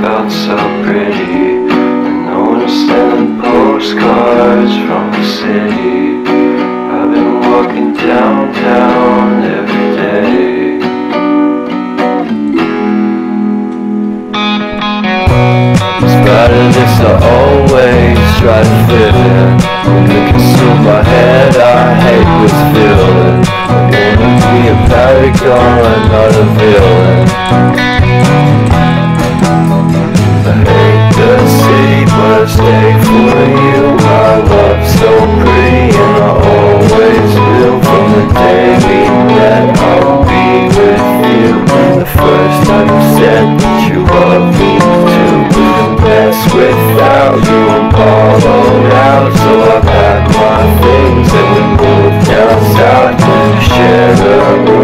felt so pretty. And no one's sending postcards from the city. I've been walking downtown every day. Despite of this, I always try to fit in. When it consume my head, I hate this feeling. I wanna be a paragon, not a villain. You. I'm hollowed out, so I packed my things and moved south to share room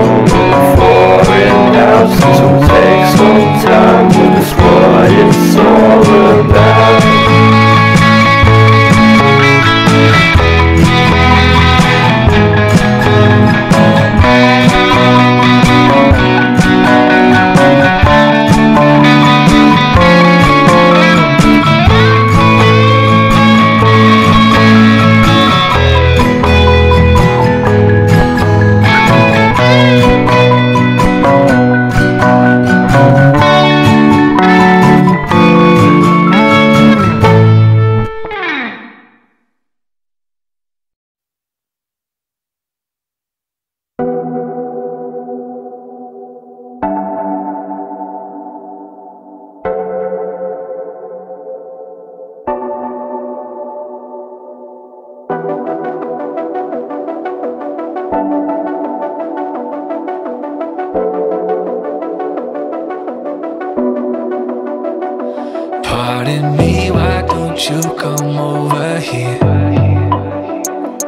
Pardon me, why don't you come over here?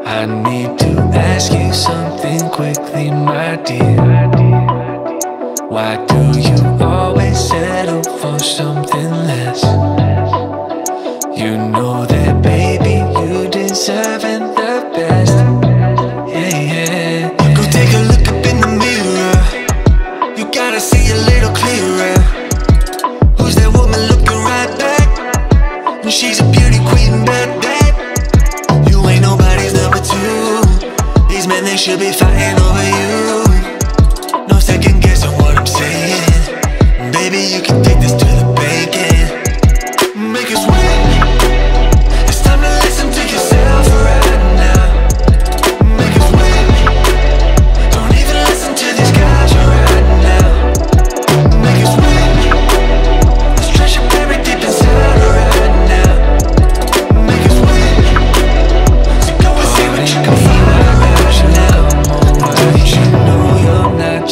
I need to ask you something quickly, my dear. Why do you always settle for something less? You know that, a beauty queen. You ain't nobody's number two. These men, they should be fighting over you.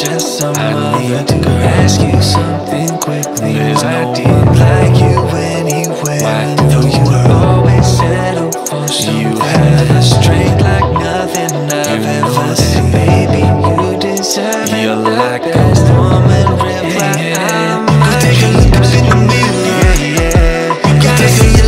just some I other to girl. ask you something quickly. There's Why no did like you anyway Why I know you were. always settle for something You had a strength like nothing I've you ever seen. Baby, you deserve You're it You're like the best woman ripped yeah, yeah. I'm Take a look up in the mirror. Yeah, yeah. You gotta see a